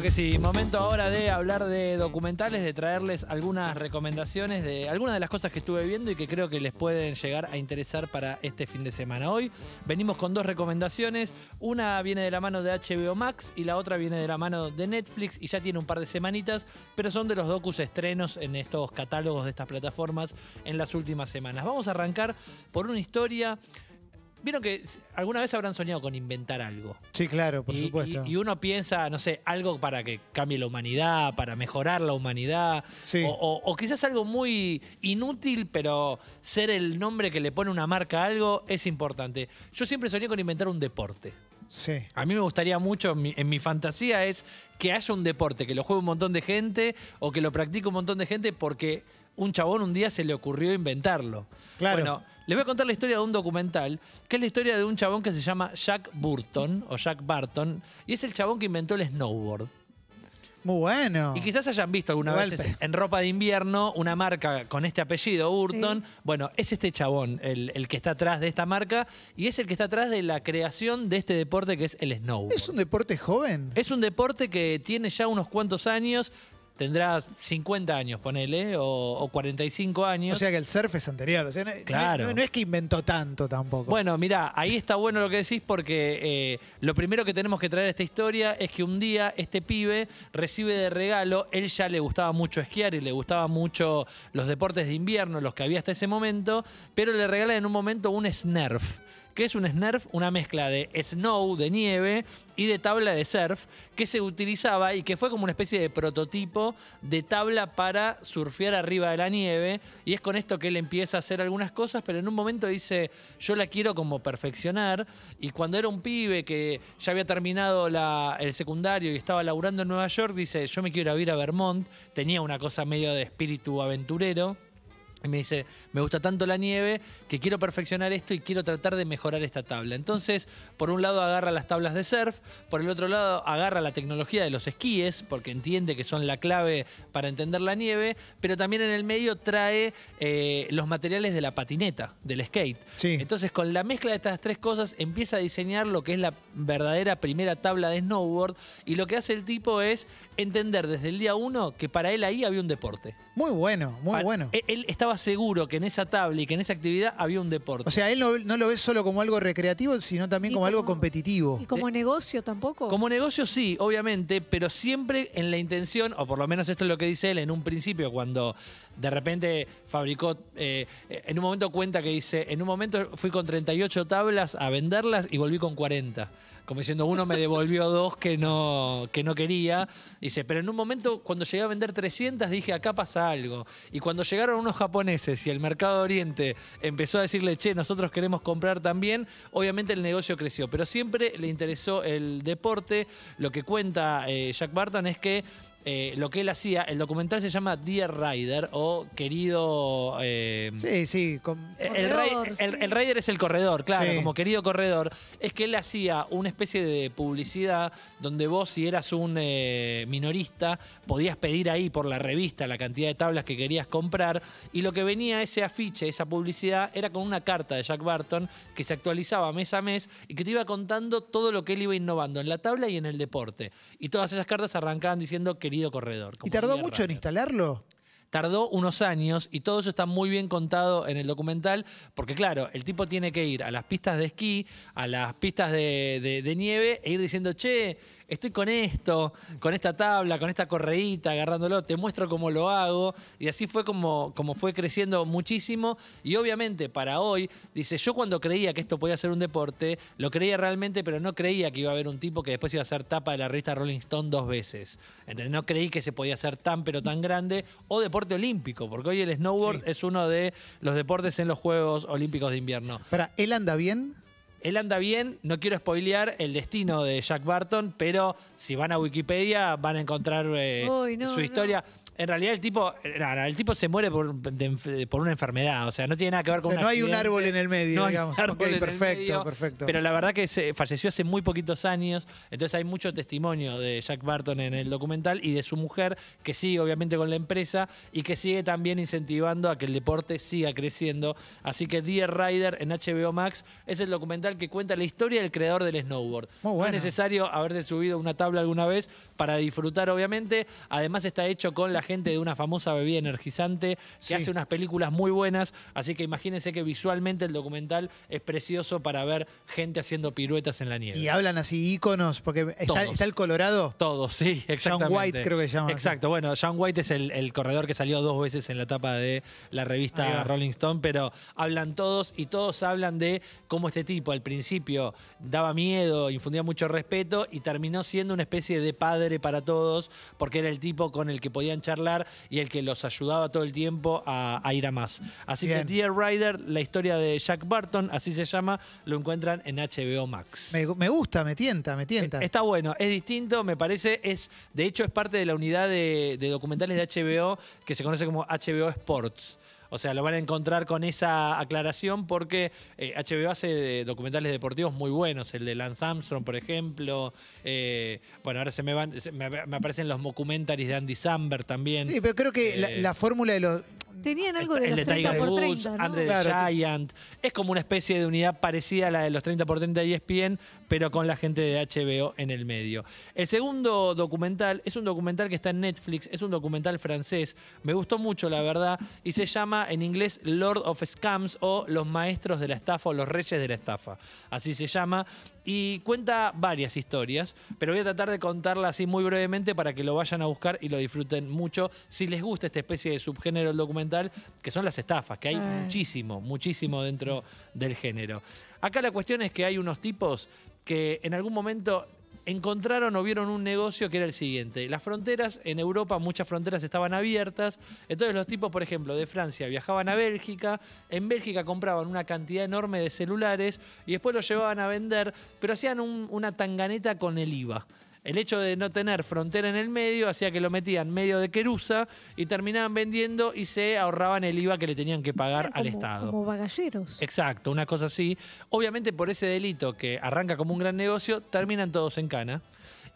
Claro que sí, momento ahora de hablar de documentales, de traerles algunas recomendaciones de algunas de las cosas que estuve viendo y que creo que les pueden llegar a interesar para este fin de semana. Hoy venimos con dos recomendaciones, una viene de la mano de HBO Max y la otra viene de la mano de Netflix y ya tiene un par de semanitas, pero son de los docus estrenos en estos catálogos de estas plataformas en las últimas semanas. Vamos a arrancar por una historia Vieron que alguna vez habrán soñado con inventar algo. Sí, claro, por y, supuesto. Y, y uno piensa, no sé, algo para que cambie la humanidad, para mejorar la humanidad. Sí. O, o- o quizás algo muy inútil, pero ser el nombre que le pone una marca a algo es importante. Yo siempre soñé con inventar un deporte. Sí. A mí me gustaría mucho, en mi, en mi fantasía es que haya un deporte, que lo juegue un montón de gente o que lo practique un montón de gente porque un chabón un día se le ocurrió inventarlo. Claro. Bueno, les voy a contar la historia de un documental, que es la historia de un chabón que se llama Jack Burton o Jack Barton, y es el chabón que inventó el snowboard. Muy bueno. Y quizás hayan visto alguna vez en ropa de invierno una marca con este apellido, Burton. Bueno, es este chabón el, el que está atrás de esta marca y es el que está atrás de la creación de este deporte que es el snowboard. ¿Es un deporte joven? Es un deporte que tiene ya unos cuantos años, tendrá 50 años, ponele, o, o 45 años. O sea que el surf es anterior. O sea, no, Claro. no- no es que inventó tanto tampoco. Bueno, mirá, ahí está bueno lo que decís porque eh, lo primero que tenemos que traer a esta historia es que un día este pibe recibe de regalo, él ya le gustaba mucho esquiar y le gustaban mucho los deportes de invierno, los que había hasta ese momento, pero le regala en un momento un Snurf. Que es un Snurf? Una mezcla de snow, de nieve, y de tabla de surf, que se utilizaba y que fue como una especie de prototipo de tabla para surfear arriba de la nieve. Y es con esto que él empieza a hacer algunas cosas, pero en un momento dice, yo la quiero como perfeccionar. Y cuando era un pibe que ya había terminado el secundario y estaba laburando en Nueva York, dice, yo me quiero ir a Vermont. Tenía una cosa medio de espíritu aventurero. Y me dice, me gusta tanto la nieve que quiero perfeccionar esto y quiero tratar de mejorar esta tabla. Entonces, por un lado agarra las tablas de surf, por el otro lado agarra la tecnología de los esquíes, porque entiende que son la clave para entender la nieve, pero también en el medio trae eh, los materiales de la patineta, del skate. Sí. Entonces, con la mezcla de estas tres cosas, empieza a diseñar lo que es la verdadera primera tabla de snowboard. Y lo que hace el tipo es entender desde el día uno que para él ahí había un deporte. Muy bueno, muy bueno. Él, él estaba seguro que en esa tabla y que en esa actividad había un deporte. O sea, él no, no lo ve solo como algo recreativo, sino también como, algo competitivo. ¿Y como negocio tampoco? Como negocio sí, obviamente, pero siempre en la intención, o por lo menos esto es lo que dice él en un principio, cuando de repente fabricó, eh, en un momento cuenta que dice, en un momento fui con 38 tablas a venderlas y volví con 40. Como diciendo, uno me devolvió dos que no, que no quería. Dice, pero en un momento cuando llegué a vender 300 dije, acá pasa algo. Y cuando llegaron unos japoneses y el mercado de Oriente empezó a decirle, che, nosotros queremos comprar también, obviamente el negocio creció. Pero siempre le interesó el deporte. Lo que cuenta eh, Jack Barton es que eh, lo que él hacía, el documental se llama Dear Rider o querido... eh, Sí, sí. con- el, Corredor, el- sí. el rider es el corredor, claro, Sí. como querido corredor. Es que él hacía una especie de publicidad donde vos, si eras un eh, minorista, podías pedir ahí por la revista la cantidad de tablas que querías comprar. Y lo que venía ese afiche, esa publicidad, era con una carta de Jack Barton que se actualizaba mes a mes y que te iba contando todo lo que él iba innovando en la tabla y en el deporte. Y todas esas cartas arrancaban diciendo querido corredor. ¿Y tardó mucho en instalarlo? Tardó unos años y todo eso está muy bien contado en el documental, porque claro, el tipo tiene que ir a las pistas de esquí, a las pistas de, de- de nieve e ir diciendo, che, estoy con esto, con esta tabla, con esta correíta, agarrándolo, te muestro cómo lo hago. Y así fue como, como fue creciendo muchísimo. Y obviamente para hoy, dice, yo cuando creía que esto podía ser un deporte, lo creía realmente, pero no creía que iba a haber un tipo que después iba a ser tapa de la revista Rolling Stone dos veces. ¿Entendés? No creí que se podía hacer tan pero tan grande o deporte olímpico, porque hoy el snowboard Sí. es uno de los deportes en los Juegos Olímpicos de Invierno. Para, ¿él anda bien? Él anda bien, no quiero spoilear el destino de Jack Barton, pero si van a Wikipedia van a encontrar eh, Uy, no, su no. En realidad el tipo, no, no, el tipo se muere por, de por una enfermedad, o sea, no tiene nada que ver O con sea, un no hay un árbol en el medio, No hay digamos. un árbol Ok, en el perfecto, medio, perfecto. Pero la verdad que se falleció hace muy poquitos años, entonces hay mucho testimonio de Jack Barton en el documental y de su mujer, que sigue obviamente con la empresa y que sigue también incentivando a que el deporte siga creciendo. Así que Dear Rider en HBO Max es el documental que cuenta la historia del creador del snowboard. Muy No bueno. es necesario haberse subido una tabla alguna vez para disfrutar, obviamente. Además está hecho con la gente de una famosa bebida energizante que Sí. hace unas películas muy buenas, así que imagínense que visualmente el documental es precioso para ver gente haciendo piruetas en la nieve. Y hablan así íconos, porque está, el Colorado. Todos, sí, exactamente. White creo que se llama así. Exacto, bueno, John White es el, el corredor que salió dos veces en la tapa de la revista. Rolling Stone, pero hablan todos y todos hablan de cómo este tipo al principio daba miedo, infundía mucho respeto y terminó siendo una especie de padre para todos, porque era el tipo con el que podían charlar y el que los ayudaba todo el tiempo a, a ir a más. Así Bien. que Dear Rider, la historia de Jack Barton, así se llama, lo encuentran en HBO Max. Me, me gusta, me tienta, me tienta. Eh, Está bueno, es distinto, me parece. Es, de hecho, es parte de la unidad de, de documentales de HBO que se conoce como HBO Sports. O sea, lo van a encontrar con esa aclaración porque eh, HBO hace documentales deportivos muy buenos. El de Lance Armstrong, por ejemplo. Eh, bueno, ahora se me van, se- me, me aparecen los documentaries de Andy Samberg también. Sí, pero creo que la, Eh, la fórmula de los. Tenían algo de el los de 30 Tiger por Woods, 30, ¿no? Andre Claro, the Giant. Es como una especie de unidad parecida a la de los 30 por 30 de ESPN, pero con la gente de HBO en el medio. El segundo documental es un documental que está en Netflix, es un documental francés. Me gustó mucho, la verdad, y se llama en inglés Lord of Scams o Los Maestros de la Estafa o Los Reyes de la Estafa. Así se llama. Y cuenta varias historias, pero voy a tratar de contarla así muy brevemente para que lo vayan a buscar y lo disfruten mucho. Si les gusta esta especie de subgénero del documental, que son las estafas, que hay muchísimo, muchísimo dentro del género. Acá la cuestión es que hay unos tipos que en algún momento encontraron o vieron un negocio que era el siguiente. Las fronteras, en Europa muchas fronteras estaban abiertas, entonces los tipos, por ejemplo, de Francia viajaban a Bélgica, en Bélgica compraban una cantidad enorme de celulares y después los llevaban a vender, pero hacían un- una tanganeta con el IVA. El hecho de no tener frontera en el medio hacía que lo metían medio de querusa y terminaban vendiendo y se ahorraban el IVA que le tenían que pagar al Estado. Como bagalleros. Exacto, una cosa así. Obviamente por ese delito que arranca como un gran negocio, terminan todos en cana.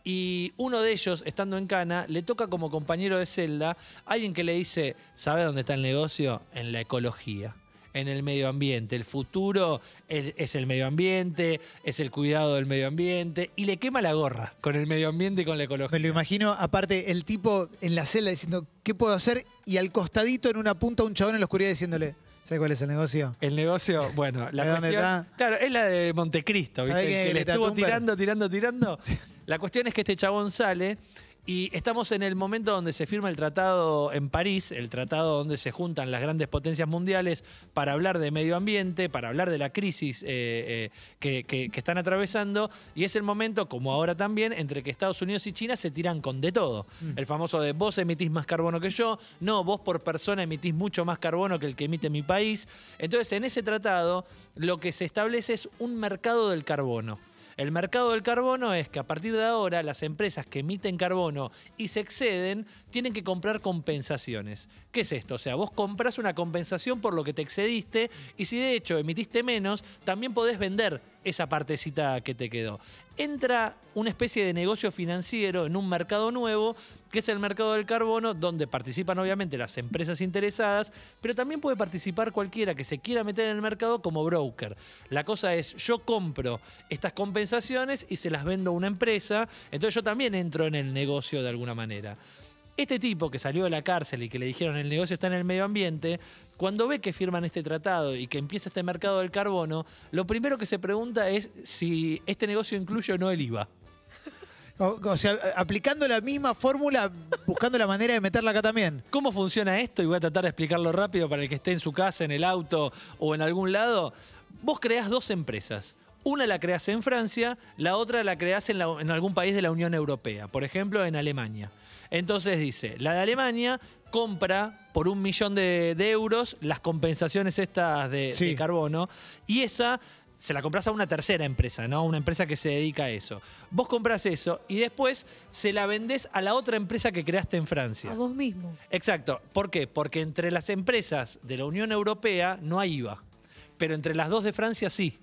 Y uno de ellos, estando en cana, le toca como compañero de celda alguien que le dice, ¿sabe dónde está el negocio? En la ecología, en el medio ambiente. El futuro es, es el medio ambiente, es el cuidado del medio ambiente. Y le quema la gorra con el medio ambiente y con la ecología. Me lo imagino, aparte, el tipo en la celda diciendo, ¿qué puedo hacer? Y al costadito, en una punta, un chabón en la oscuridad diciéndole, ¿sabes cuál es el negocio? El negocio, bueno, la ¿De dónde cuestión, está? claro, es la de Montecristo, ¿Sabe ¿viste? Que le estuvo tirando, tirando, tirando. La cuestión es que este chabón sale y estamos en el momento donde se firma el tratado en París, el tratado donde se juntan las grandes potencias mundiales para hablar de medio ambiente, para hablar de la crisis eh, eh, que, que- que están atravesando, y es el momento, como ahora también, entre que Estados Unidos y China se tiran con de todo. El famoso de vos emitís más carbono que yo, no, vos por persona emitís mucho más carbono que el que emite mi país. Entonces, en ese tratado, lo que se establece es un mercado del carbono. El mercado del carbono es que a partir de ahora las empresas que emiten carbono y se exceden tienen que comprar compensaciones. ¿Qué es esto? O sea, vos compras una compensación por lo que te excediste y si de hecho emitiste menos, también podés vender esa partecita que te quedó. Entra una especie de negocio financiero en un mercado nuevo, que es el mercado del carbono, donde participan obviamente las empresas interesadas, pero también puede participar cualquiera que se quiera meter en el mercado como broker. La cosa es, yo compro estas compensaciones y se las vendo a una empresa, entonces yo también entro en el negocio de alguna manera. Este tipo que salió de la cárcel y que le dijeron el negocio está en el medio ambiente, cuando ve que firman este tratado y que empieza este mercado del carbono, lo primero que se pregunta es si este negocio incluye o no el IVA. O, o sea, aplicando la misma fórmula, buscando la manera de meterla acá también. ¿Cómo funciona esto? Y voy a tratar de explicarlo rápido para el que esté en su casa, en el auto o en algún lado. Vos creás dos empresas. Una la creás en Francia, la otra la creás en, la- en algún país de la Unión Europea, por ejemplo en Alemania. Entonces dice, la de Alemania compra por un millón de, de euros las compensaciones estas de, Sí. de carbono y esa se la compras a una tercera empresa, ¿no? Una empresa que se dedica a eso. Vos compras eso y después se la vendés a la otra empresa que creaste en Francia. A vos mismo. Exacto. ¿Por qué? Porque entre las empresas de la Unión Europea no hay IVA, pero entre las dos de Francia sí.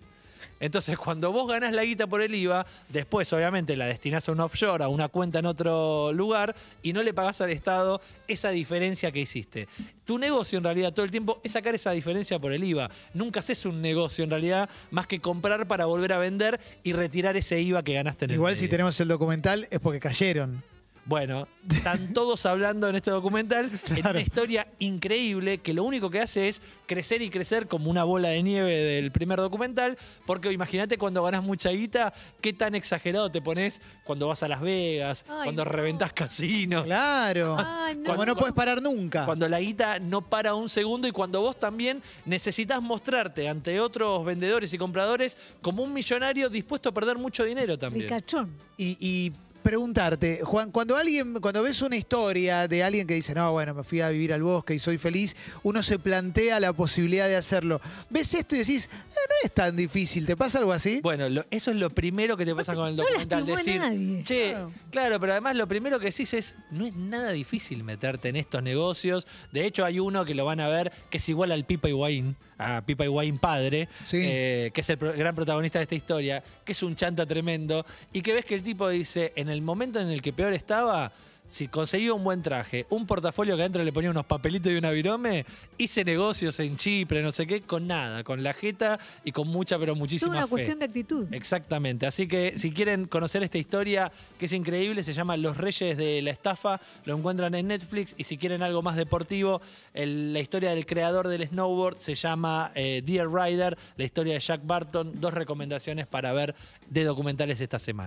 Entonces, cuando vos ganás la guita por el IVA, después obviamente la destinás a un offshore, a una cuenta en otro lugar, y no le pagás al Estado esa diferencia que hiciste. Tu negocio en realidad todo el tiempo es sacar esa diferencia por el IVA. Nunca haces un negocio en realidad más que comprar para volver a vender y retirar ese IVA que ganaste en el Igual si tenemos el documental es porque cayeron. Bueno, están todos hablando en este documental en Claro. una historia increíble que lo único que hace es crecer y crecer como una bola de nieve del primer documental, porque imagínate cuando ganás mucha guita, qué tan exagerado te pones cuando vas a Las Vegas, Ay, cuando no. reventás casinos, Claro. Ay, no. Como no puedes parar nunca. cuando la guita no para un segundo y cuando vos también necesitas mostrarte ante otros vendedores y compradores como un millonario dispuesto a perder mucho dinero también. Ricachón. Y, y preguntarte, Juan, cuando alguien, cuando ves una historia de alguien que dice, no, bueno, me fui a vivir al bosque y soy feliz, uno se plantea la posibilidad de hacerlo. Ves esto y decís, "Eh, no es tan difícil, ¿te pasa algo así? Bueno, lo- eso es lo primero que te pasa con el No documental. lastimó a decir, nadie. che, Claro. claro. pero además lo primero que decís es, no es nada difícil meterte en estos negocios. De hecho, hay uno que lo van a ver que es igual al Pipa Higuaín, a Pipa Higuaín padre, Sí. eh, que es el pro- gran protagonista de esta historia, que es un chanta tremendo, y que ves que el tipo dice, en el momento en el que peor estaba... Si conseguía un buen traje, un portafolio que adentro le ponía unos papelitos y una virome, hice negocios en Chipre, no sé qué, con nada, con la jeta y con mucha, pero Es muchísima una fe. cuestión de actitud. Exactamente. Así que si quieren conocer esta historia, que es increíble, se llama Los Reyes de la Estafa, lo encuentran en Netflix. Y si quieren algo más deportivo, el- la historia del creador del snowboard se llama eh, Dear Rider, la historia de Jack Barton. Dos recomendaciones para ver de documentales esta semana.